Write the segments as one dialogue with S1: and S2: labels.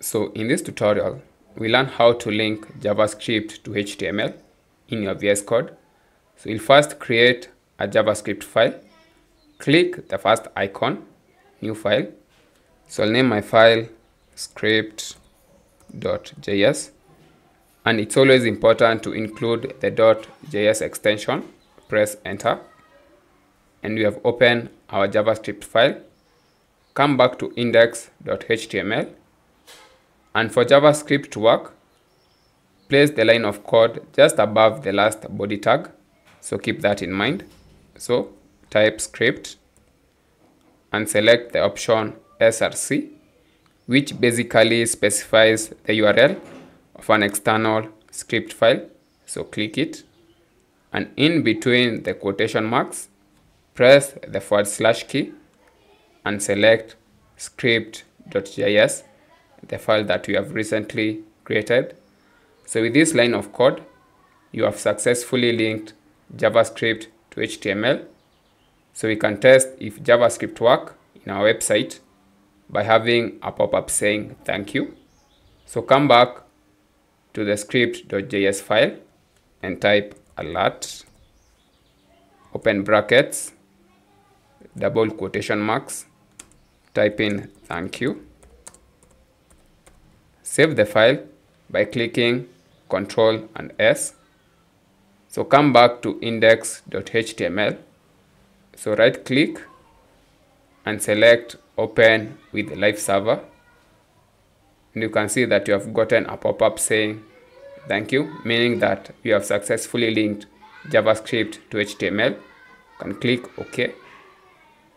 S1: So in this tutorial, we learn how to link JavaScript to HTML in your VS Code. So you'll first create a JavaScript file. Click the first icon, new file. So I'll name my file script.js and it's always important to include the .js extension. Press enter and we have opened our JavaScript file. Come back to index.html and for JavaScript to work, place the line of code just above the last body tag. So keep that in mind. So type script and select the option src, which basically specifies the URL of an external script file. So click it and in between the quotation marks, press the forward slash key and select script.js the file that you have recently created. So with this line of code, you have successfully linked JavaScript to HTML. So we can test if JavaScript work in our website by having a pop-up saying thank you. So come back to the script.js file and type alert, open brackets, double quotation marks, type in thank you. Save the file by clicking Ctrl and S. So come back to index.html. So right click and select open with live server. And you can see that you have gotten a pop-up saying thank you, meaning that you have successfully linked JavaScript to HTML. You can click OK.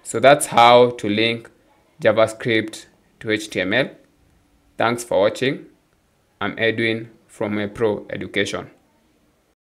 S1: So that's how to link JavaScript to HTML. Thanks for watching. I'm Edwin from Pro Education.